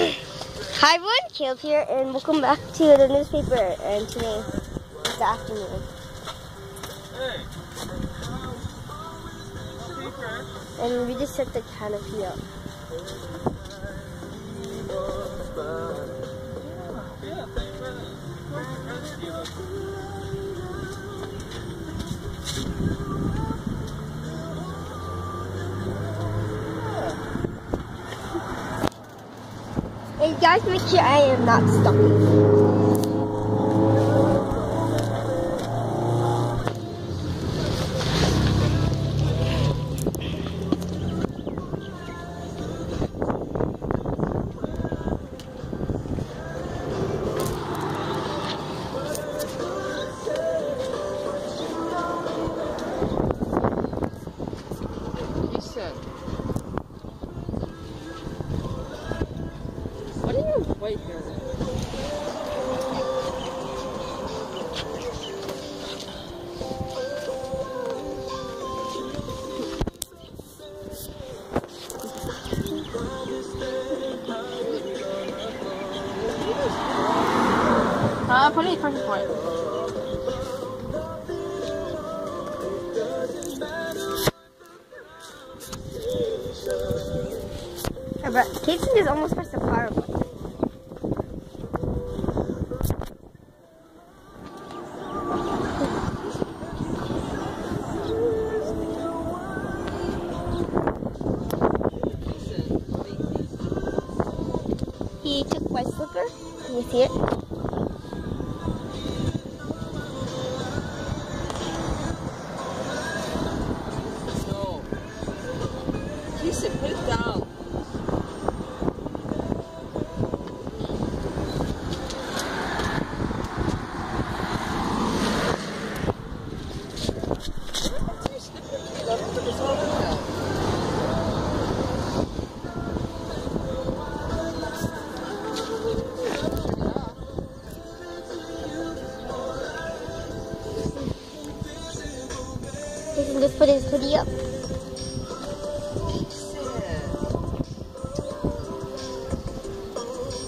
Hi everyone, Caleb here, and welcome back to the newspaper. And today the afternoon. Hey. And we just set the canopy up. Hey guys, make sure I am not stuck. White hair? Uh, in pressure point. But Casey is almost pressed the power He took my slipper. Can you see it? No. He said put it down. Jason just put his hoodie up.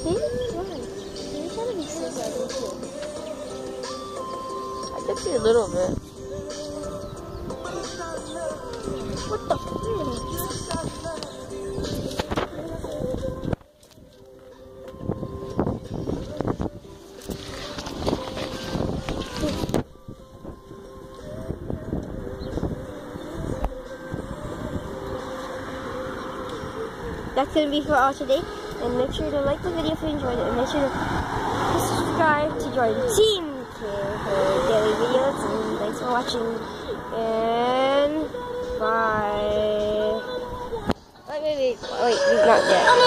Maybe he's right. Maybe he's trying to be so bad, don't you? I can see a little bit. What the That's gonna be for all today. And make sure to like the video if you enjoyed it. And make sure to subscribe to join Team K for daily videos. And thanks for watching. And bye. Wait, wait, wait. Wait, not yet.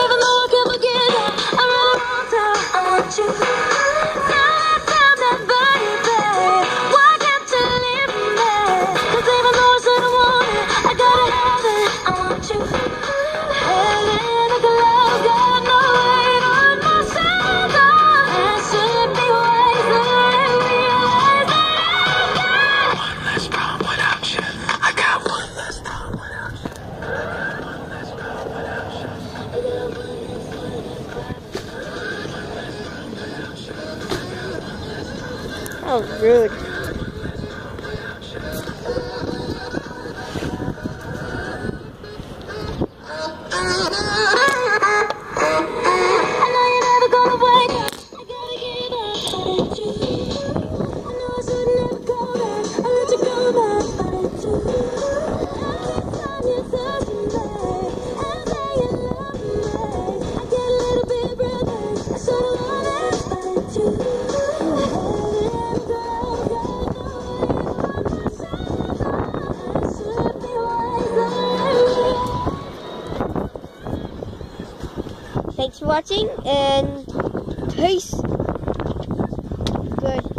Rude. Watching and peace. Good.